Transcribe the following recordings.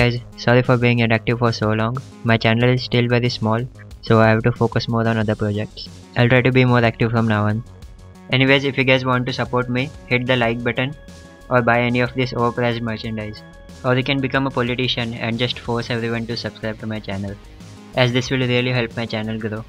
guys, sorry for being inactive for so long. My channel is still very small, so I have to focus more on other projects. I'll try to be more active from now on. Anyways, if you guys want to support me, hit the like button or buy any of this overpriced merchandise. Or you can become a politician and just force everyone to subscribe to my channel, as this will really help my channel grow.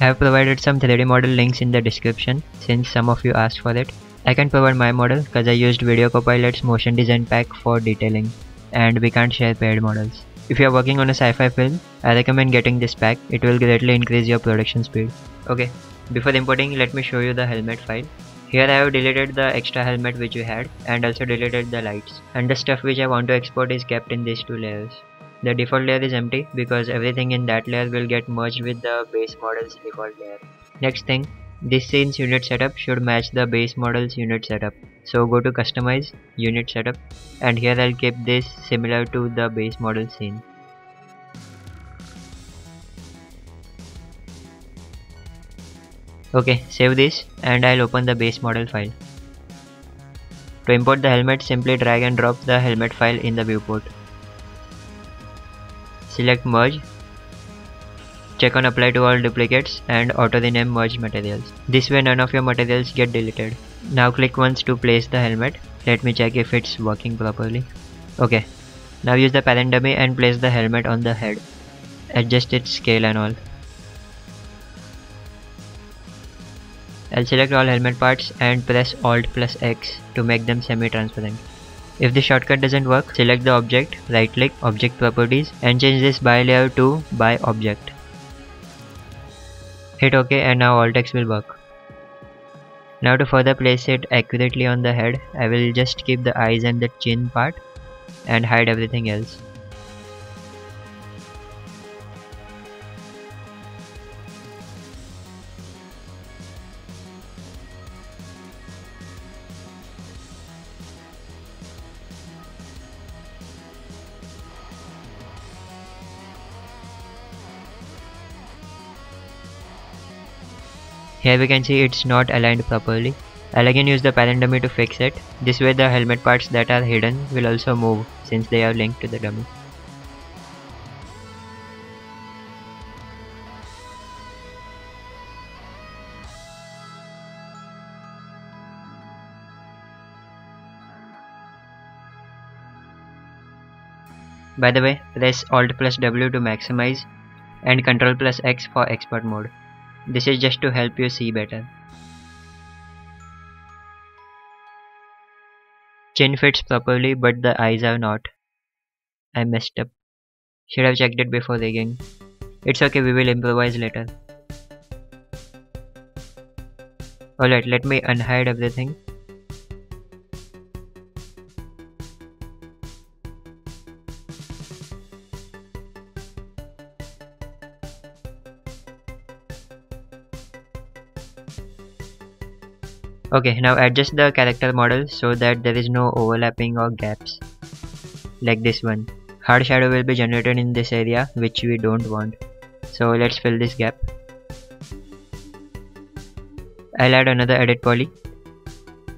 I have provided some 3D model links in the description since some of you asked for it. I can provide my model cause I used Video Copilot's motion design pack for detailing and we can't share paid models. If you are working on a sci-fi film, I recommend getting this pack, it will greatly increase your production speed. Okay, before importing let me show you the helmet file. Here I have deleted the extra helmet which we had and also deleted the lights and the stuff which I want to export is kept in these two layers. The default layer is empty because everything in that layer will get merged with the base model's default layer. Next thing, this scene's unit setup should match the base model's unit setup. So go to customize, unit setup and here I'll keep this similar to the base model scene. Okay, save this and I'll open the base model file. To import the helmet, simply drag and drop the helmet file in the viewport. Select merge Check on apply to all duplicates and auto rename merged materials. This way none of your materials get deleted. Now click once to place the helmet. Let me check if it's working properly. Okay. Now use the parent dummy and place the helmet on the head. Adjust its scale and all. I'll select all helmet parts and press Alt plus X to make them semi-transparent. If the shortcut doesn't work, select the object, right click, object properties and change this by layer to by object. Hit OK and now Alt X will work. Now to further place it accurately on the head, I will just keep the eyes and the chin part and hide everything else. Here we can see it's not aligned properly. I'll again use the parent dummy to fix it. This way the helmet parts that are hidden will also move since they are linked to the dummy. By the way, press Alt plus W to maximize and Ctrl plus X for expert mode. This is just to help you see better. Chin fits properly but the eyes are not. I messed up. Should have checked it before rigging. It's okay, we will improvise later. Alright, let me unhide everything. Okay, now adjust the character model so that there is no overlapping or gaps. Like this one. Hard shadow will be generated in this area which we don't want. So let's fill this gap. I'll add another edit poly.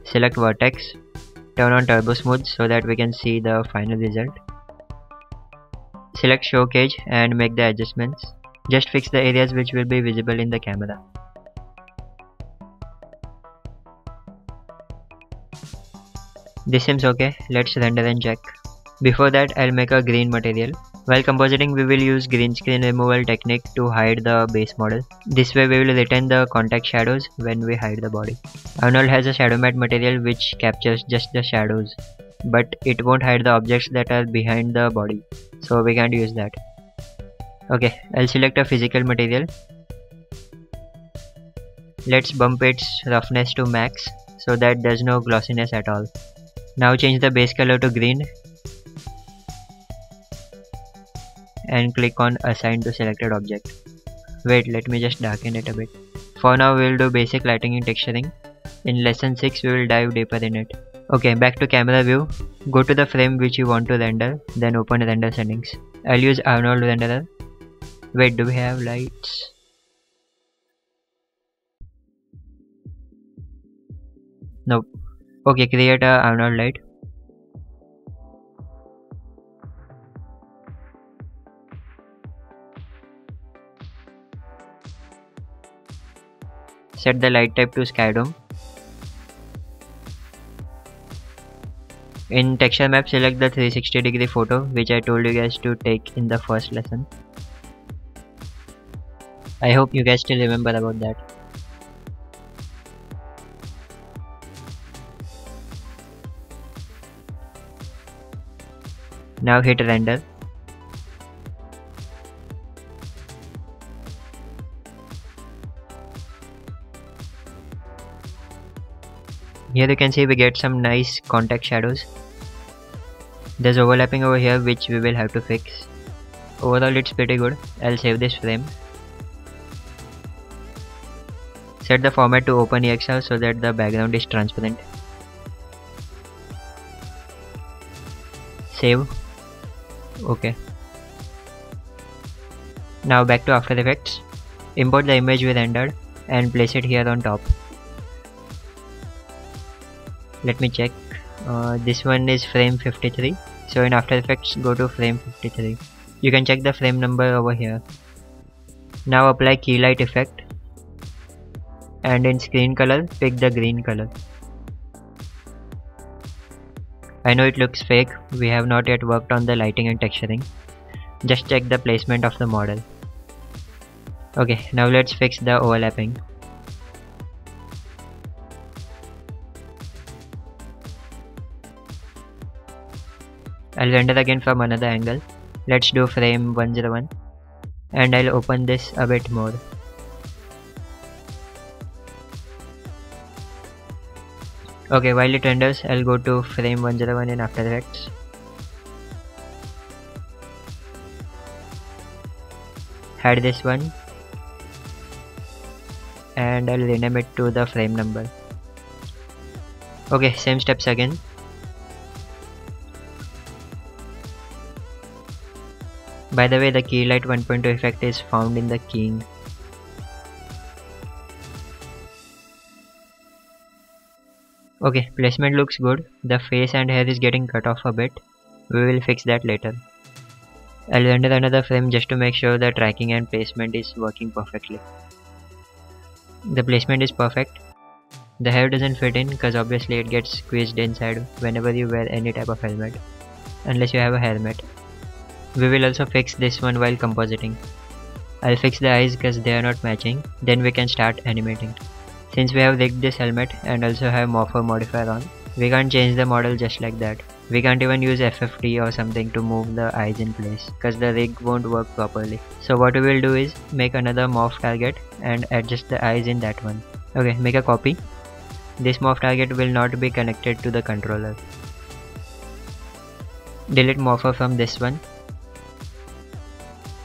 Select vertex. Turn on turbo smooth so that we can see the final result. Select show cage and make the adjustments. Just fix the areas which will be visible in the camera. This seems okay, let's render and check. Before that I'll make a green material. While compositing we will use green screen removal technique to hide the base model. This way we will retain the contact shadows when we hide the body. Arnold has a shadow matte material which captures just the shadows but it won't hide the objects that are behind the body so we can't use that. Okay, I'll select a physical material. Let's bump its roughness to max so that there's no glossiness at all. Now change the base color to green and click on assign to selected object. Wait, let me just darken it a bit. For now we will do basic lighting and texturing. In lesson 6 we will dive deeper in it. Okay, back to camera view. Go to the frame which you want to render, then open render settings. I'll use Arnold renderer. Wait, do we have lights? Nope okay create a uh, not light. Set the light type to skydome in texture map select the 360 degree photo which i told you guys to take in the first lesson. I hope you guys still remember about that. Now hit render. Here you can see we get some nice contact shadows. There's overlapping over here which we will have to fix. Overall it's pretty good. I'll save this frame. Set the format to OpenEXR so that the background is transparent. Save. Okay. Now back to After Effects. Import the image with rendered and place it here on top. Let me check. Uh, this one is frame 53 so in after effects go to frame 53 you can check the frame number over here. Now apply Keylight effect and in screen color pick the green color I know it looks fake. We have not yet worked on the lighting and texturing. Just check the placement of the model. Okay now let's fix the overlapping. I'll render again from another angle. Let's do frame 101 and I'll open this a bit more. Okay, while it renders, I'll go to frame 101 in After Effects. Hide this one and I'll rename it to the frame number. Okay, same steps again. By the way, the Keylight 1.2 effect is found in the keying. Okay, placement looks good. The face and hair is getting cut off a bit. We will fix that later. I'll render another frame just to make sure the tracking and placement is working perfectly. The placement is perfect. The hair doesn't fit in because obviously it gets squeezed inside whenever you wear any type of helmet. Unless you have a helmet. We will also fix this one while compositing. I'll fix the eyes because they are not matching, then we can start animating. Since we have rigged this helmet and also have morpher modifier on, we can't change the model just like that. We can't even use FFD or something to move the eyes in place because the rig won't work properly. So what we will do is make another morph target and adjust the eyes in that one. Okay, make a copy. This morph target will not be connected to the controller. Delete morpher from this one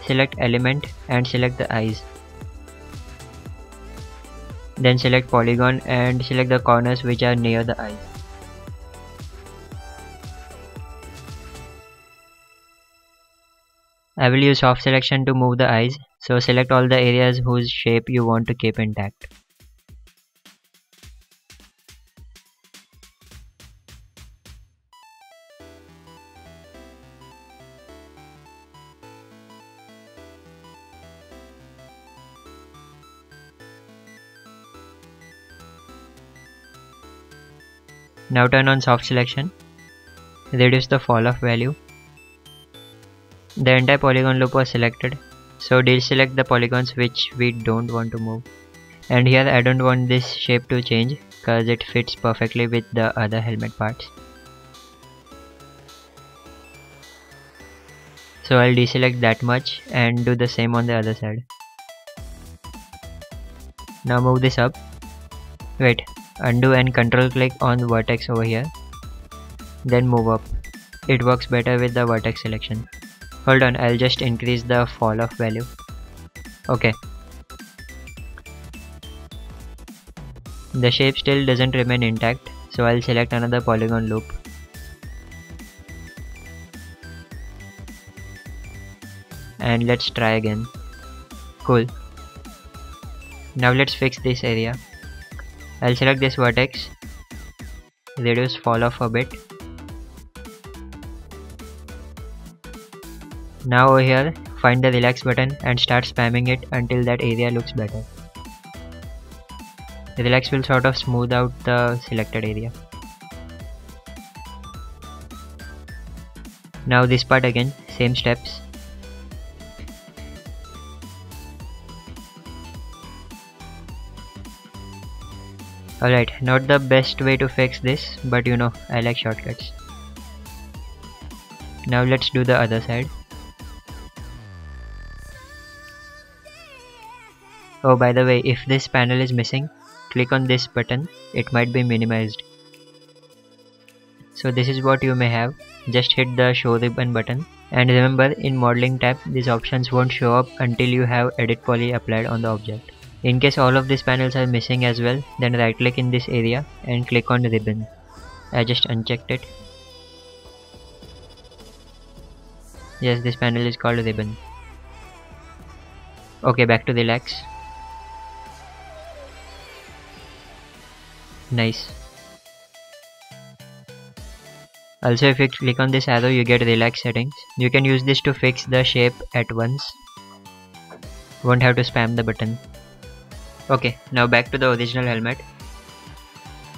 select element and select the eyes then select polygon and select the corners which are near the eyes. I will use soft selection to move the eyes. So select all the areas whose shape you want to keep intact Now turn on soft selection. Reduce the fall off value. The entire polygon loop was selected. So deselect the polygons which we don't want to move. And here I don't want this shape to change because it fits perfectly with the other helmet parts. So I'll deselect that much and do the same on the other side. Now move this up. Wait, undo and control click on vertex over here then move up. It works better with the vertex selection. Hold on I'll just increase the fall off value. Okay. The shape still doesn't remain intact so I'll select another polygon loop. And let's try again. Cool. Now let's fix this area I'll select this vertex reduce fall off a bit now over here find the relax button and start spamming it until that area looks better the Relax will sort of smooth out the selected area. Now this part again, same steps. Alright, not the best way to fix this, but you know, I like shortcuts. Now let's do the other side. Oh by the way, if this panel is missing, click on this button, it might be minimized. So this is what you may have, just hit the show ribbon button and remember in modeling tab these options won't show up until you have edit poly applied on the object. In case all of these panels are missing as well, then right click in this area and click on ribbon. I just unchecked it. Yes, this panel is called ribbon. Okay, back to relax. Nice. Also if you click on this arrow you get relax settings. You can use this to fix the shape at once. Won't have to spam the button. Okay, now back to the original helmet.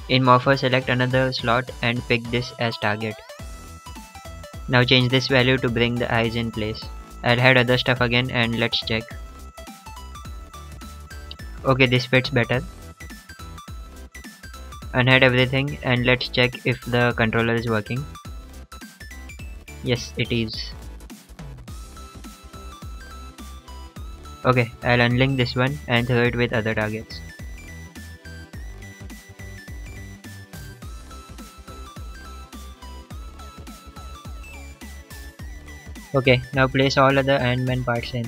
In Morpher select another slot and pick this as target. Now change this value to bring the eyes in place. I'll add other stuff again and let's check. Okay, this fits better unhide everything and let's check if the controller is working yes it is okay I'll unlink this one and throw it with other targets okay now place all other Iron Man parts in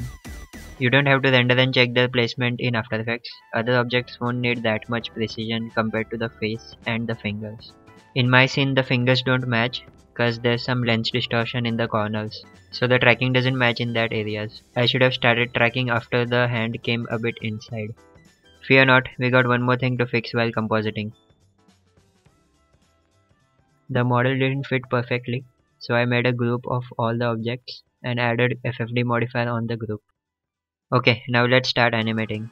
you don't have to render and check the placement in After Effects. Other objects won't need that much precision compared to the face and the fingers. In my scene the fingers don't match cause there's some lens distortion in the corners. So the tracking doesn't match in that areas. I should have started tracking after the hand came a bit inside. Fear not, we got one more thing to fix while compositing. The model didn't fit perfectly, so I made a group of all the objects and added FFD modifier on the group. Okay, now let's start animating.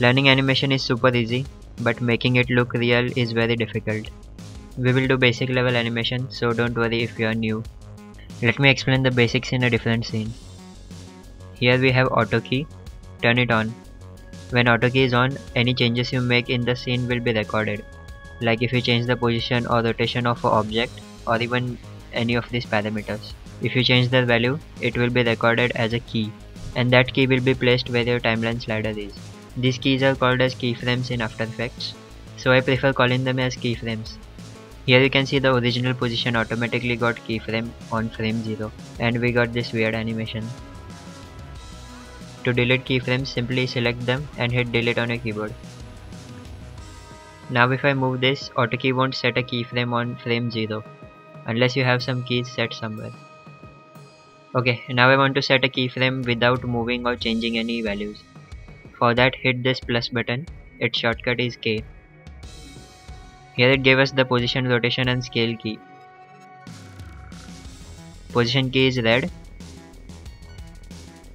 Learning animation is super easy, but making it look real is very difficult. We will do basic level animation, so don't worry if you are new. Let me explain the basics in a different scene. Here we have auto key, turn it on. When auto key is on, any changes you make in the scene will be recorded. Like if you change the position or rotation of an object or even any of these parameters. If you change the value, it will be recorded as a key and that key will be placed where your timeline slider is. These keys are called as keyframes in After Effects, so I prefer calling them as keyframes. Here you can see the original position automatically got keyframe on frame 0 and we got this weird animation. To delete keyframes simply select them and hit delete on your keyboard. Now if I move this, auto key won't set a keyframe on frame 0 unless you have some keys set somewhere. Okay, now I want to set a keyframe without moving or changing any values. For that hit this plus button, its shortcut is K. Here it gave us the position, rotation and scale key. Position key is red,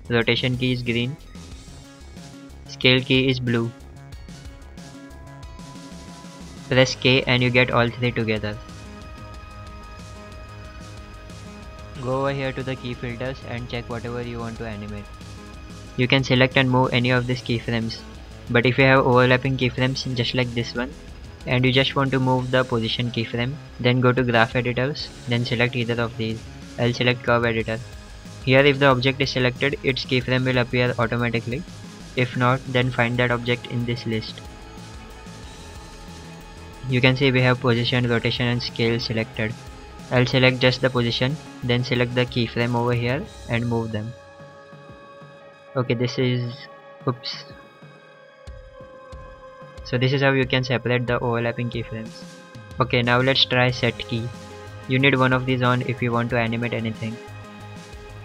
rotation key is green, scale key is blue. Press K and you get all three together. Go over here to the key filters and check whatever you want to animate. You can select and move any of these keyframes. But if you have overlapping keyframes just like this one and you just want to move the position keyframe, then go to graph editors, then select either of these. I'll select curve editor. Here if the object is selected, its keyframe will appear automatically. If not, then find that object in this list. You can see we have position, rotation and scale selected. I'll select just the position then select the keyframe over here and move them okay this is oops so this is how you can separate the overlapping keyframes okay now let's try set key you need one of these on if you want to animate anything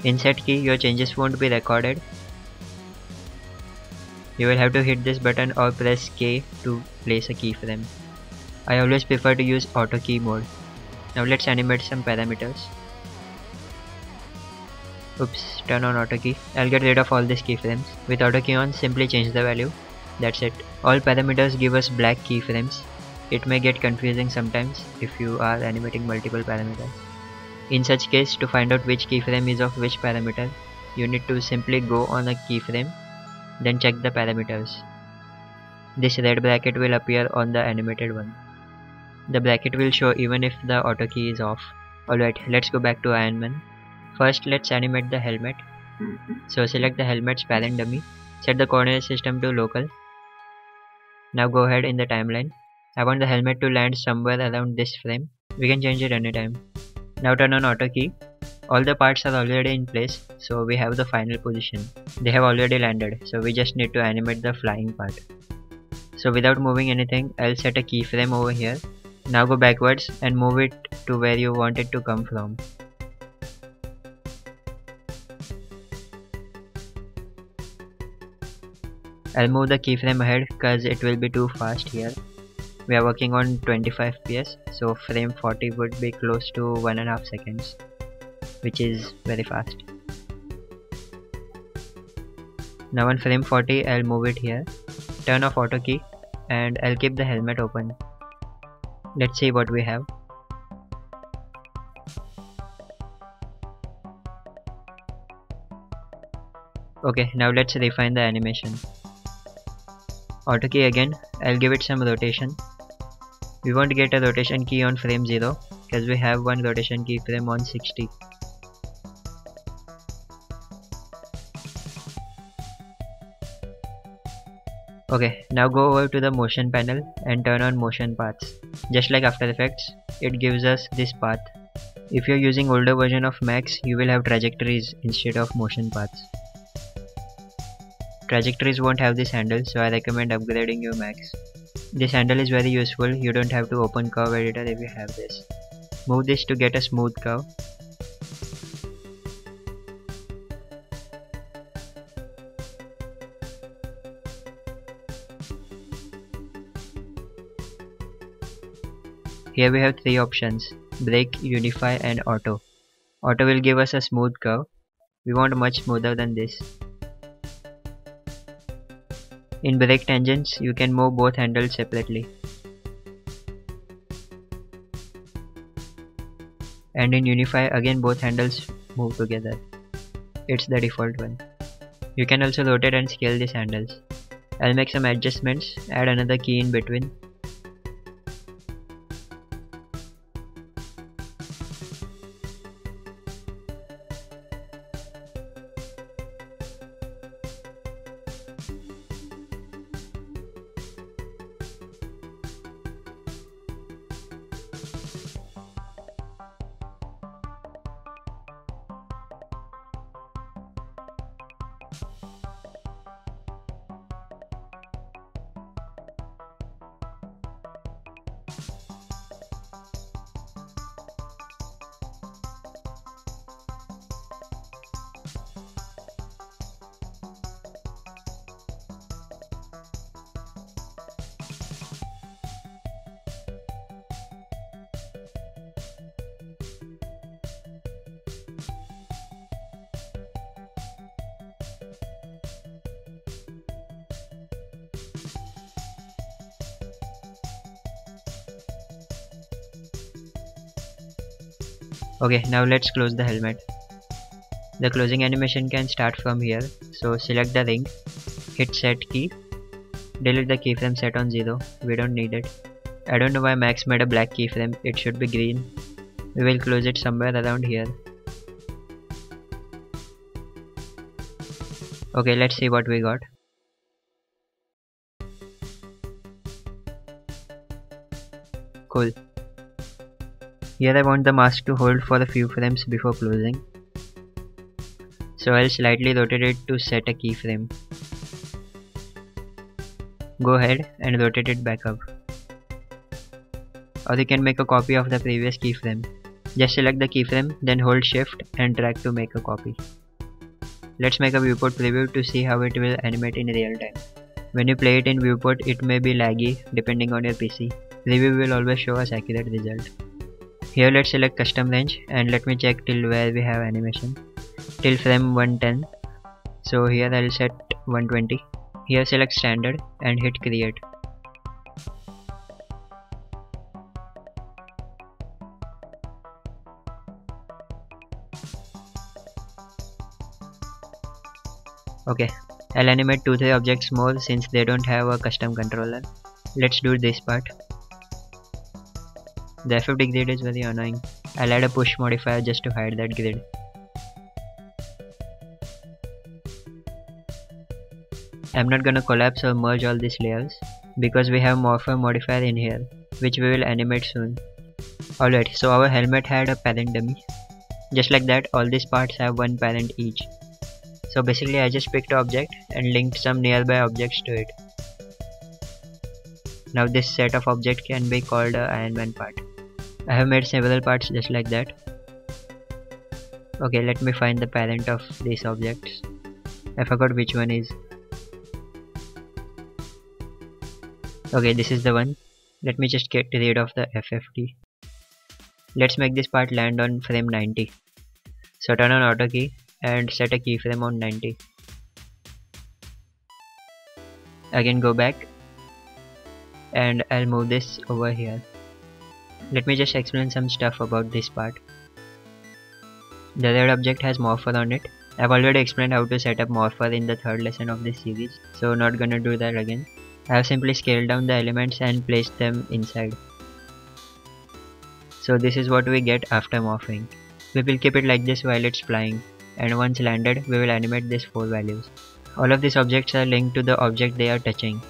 in set key your changes won't be recorded you will have to hit this button or press K to place a keyframe I always prefer to use auto key mode now let's animate some parameters. Oops, turn on auto key. I'll get rid of all these keyframes. With auto key on, simply change the value. That's it. All parameters give us black keyframes. It may get confusing sometimes if you are animating multiple parameters. In such case, to find out which keyframe is of which parameter, you need to simply go on a keyframe, then check the parameters. This red bracket will appear on the animated one. The bracket will show even if the auto key is off. Alright, let's go back to Iron Man. First, let's animate the helmet. So select the helmet's parent dummy, set the coordinate system to local. Now go ahead in the timeline. I want the helmet to land somewhere around this frame. We can change it anytime. Now turn on auto key. All the parts are already in place, so we have the final position. They have already landed, so we just need to animate the flying part. So without moving anything, I'll set a keyframe over here. Now go backwards and move it to where you want it to come from. I'll move the keyframe ahead cause it will be too fast here. We are working on 25 fps so frame 40 would be close to 1.5 seconds which is very fast. Now on frame 40 I'll move it here, turn off auto key and I'll keep the helmet open. Let's see what we have. Okay, now let's refine the animation. Auto key again, I'll give it some rotation. We won't get a rotation key on frame 0 because we have one rotation keyframe on 60. Okay, now go over to the motion panel and turn on motion paths. Just like After Effects, it gives us this path. If you're using older version of Max, you will have trajectories instead of motion paths. Trajectories won't have this handle, so I recommend upgrading your Max. This handle is very useful, you don't have to open curve editor if you have this. Move this to get a smooth curve Here we have three options, break, unify and auto. Auto will give us a smooth curve. We want much smoother than this. In break tangents, you can move both handles separately. And in unify, again both handles move together. It's the default one. You can also rotate and scale these handles. I'll make some adjustments, add another key in between Okay, now let's close the helmet. The closing animation can start from here. So select the ring, hit set key, delete the keyframe set on 0, we don't need it. I don't know why Max made a black keyframe, it should be green. We will close it somewhere around here. Okay, let's see what we got. Here I want the mask to hold for a few frames before closing. So I'll slightly rotate it to set a keyframe. Go ahead and rotate it back up. Or you can make a copy of the previous keyframe. Just select the keyframe, then hold shift and drag to make a copy. Let's make a viewport preview to see how it will animate in real time. When you play it in viewport, it may be laggy depending on your PC. Preview will always show us accurate result. Here let's select custom range and let me check till where we have animation. Till frame 110. So here I'll set 120. Here select standard and hit create. Okay, I'll animate 2-3 objects more since they don't have a custom controller. Let's do this part. The FFD grid is very annoying. I'll add a push modifier just to hide that grid. I'm not gonna collapse or merge all these layers because we have morpher modifier in here which we will animate soon. Alright, so our helmet had a parent dummy. Just like that, all these parts have one parent each. So basically I just picked an object and linked some nearby objects to it. Now this set of objects can be called a Iron Man part. I have made several parts just like that. Okay, let me find the parent of these objects. I forgot which one is. Okay, this is the one. Let me just get rid of the FFD. Let's make this part land on frame 90. So turn on auto key and set a keyframe on 90. Again go back and I'll move this over here. Let me just explain some stuff about this part. The red object has morpher on it. I've already explained how to set up morpher in the third lesson of this series, so not gonna do that again. I have simply scaled down the elements and placed them inside. So this is what we get after morphing. We will keep it like this while it's flying and once landed we will animate these 4 values. All of these objects are linked to the object they are touching.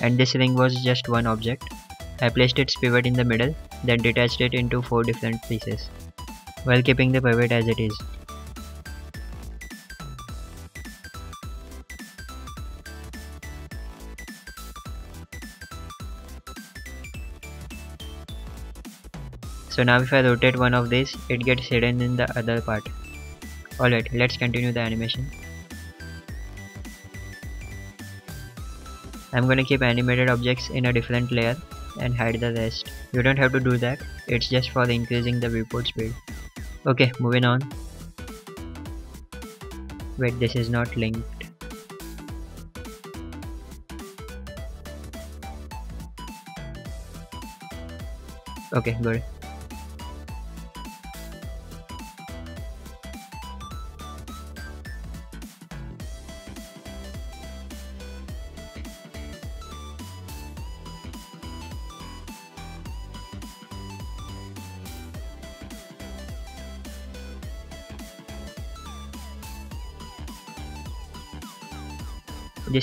And this ring was just one object. I placed its pivot in the middle, then detached it into four different pieces, while keeping the pivot as it is. So now if I rotate one of these, it gets hidden in the other part. Alright, let's continue the animation. I'm gonna keep animated objects in a different layer and hide the rest. You don't have to do that, it's just for increasing the viewport speed. Okay, moving on. Wait, this is not linked. Okay, good.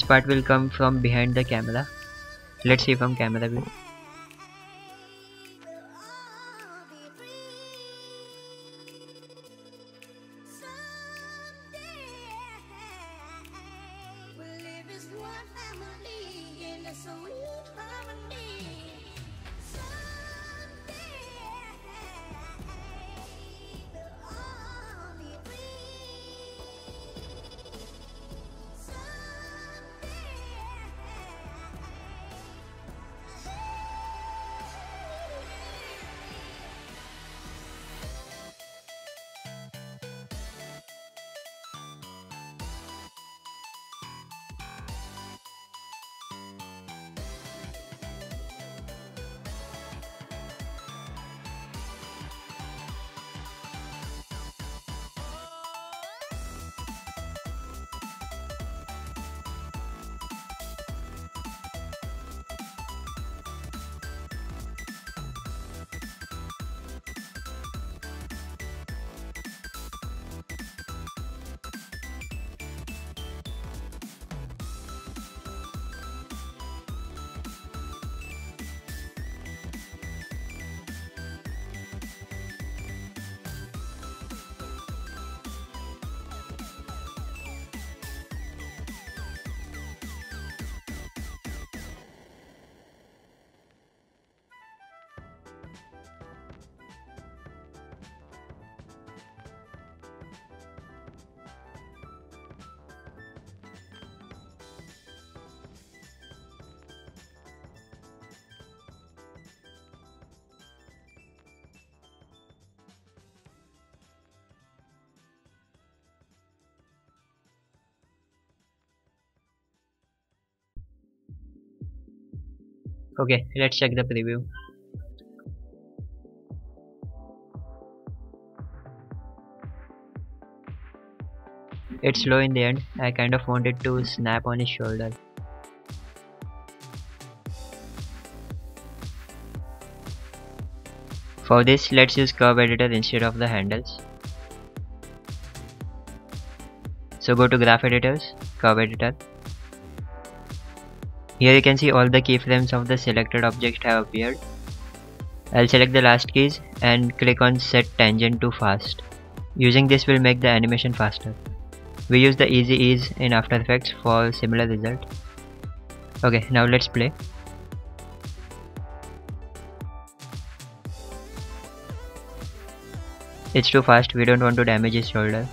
This part will come from behind the camera. Let's see from camera view Okay, let's check the preview. It's slow in the end, I kind of wanted to snap on his shoulder. For this, let's use curve editor instead of the handles. So go to graph editors, curve editor. Here you can see all the keyframes of the selected object have appeared. I'll select the last keys and click on set tangent to fast. Using this will make the animation faster. We use the easy ease in After Effects for similar result. Okay, now let's play. It's too fast, we don't want to damage his shoulder.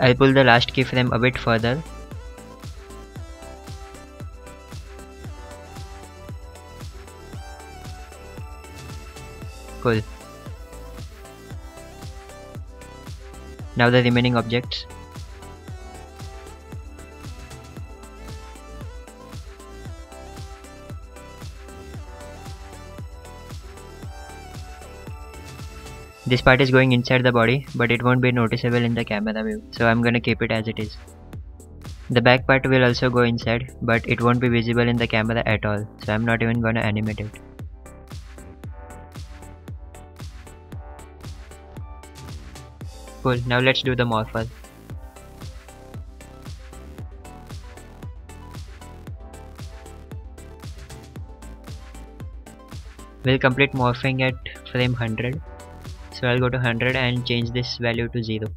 I'll pull the last keyframe a bit further. Cool. Now the remaining objects. This part is going inside the body but it won't be noticeable in the camera view so I'm gonna keep it as it is. The back part will also go inside but it won't be visible in the camera at all so I'm not even gonna animate it. Cool, now let's do the morpher. We'll complete morphing at frame 100 so I'll go to 100 and change this value to 0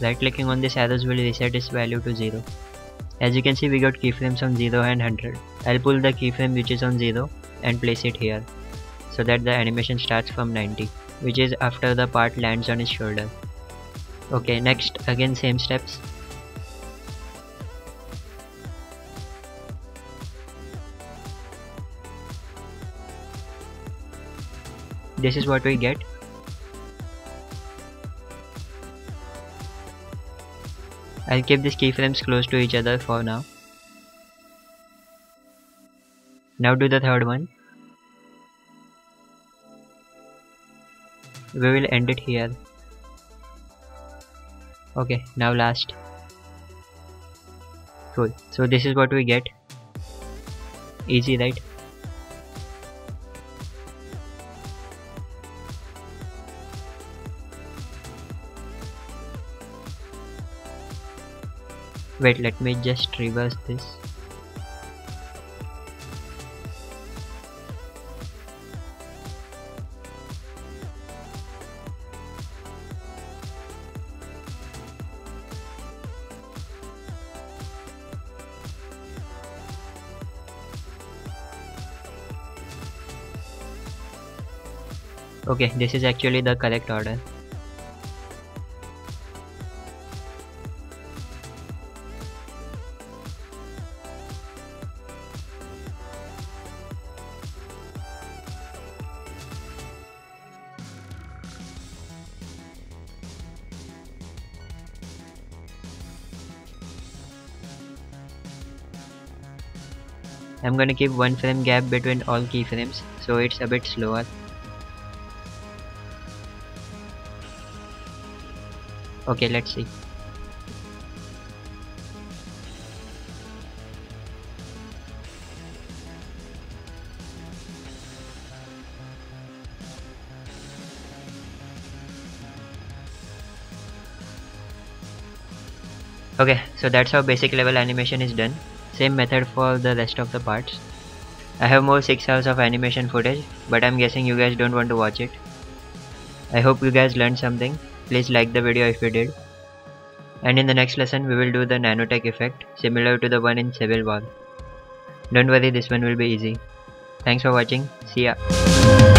right clicking on this arrows will reset this value to 0 as you can see we got keyframes on 0 and 100 I'll pull the keyframe which is on 0 and place it here so that the animation starts from 90 which is after the part lands on his shoulder okay next again same steps this is what we get I'll keep these keyframes close to each other for now. Now do the third one. We will end it here. Okay, now last. Cool. So this is what we get. Easy, right? wait let me just reverse this okay this is actually the correct order I'm gonna keep one frame gap between all keyframes so it's a bit slower. Okay, let's see. Okay, so that's how basic level animation is done. Same method for the rest of the parts. I have more 6 hours of animation footage, but I'm guessing you guys don't want to watch it. I hope you guys learned something. Please like the video if you did. And in the next lesson, we will do the nanotech effect, similar to the one in Civil War. Don't worry, this one will be easy. Thanks for watching. See ya.